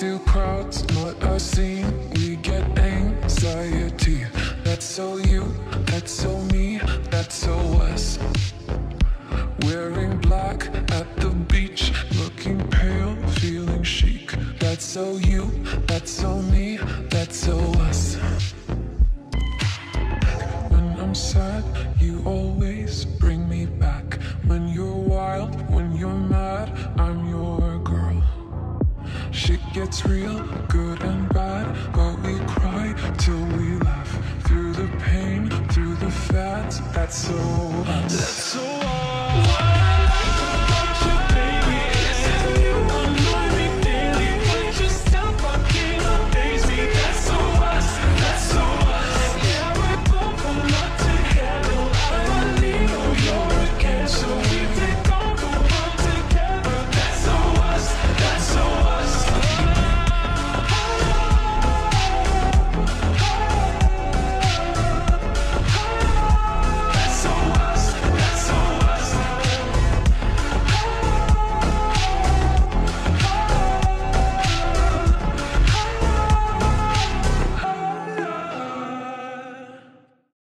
do crowds, not a scene. We get anxiety. That's so you, that's so me, that's so us. Wearing black at the beach, looking pale, feeling chic. That's so you, that's so me, that's so us. When I'm sad, gets real, good and bad, but we cry till we laugh. Through the pain, through the fads, that's so us. That's so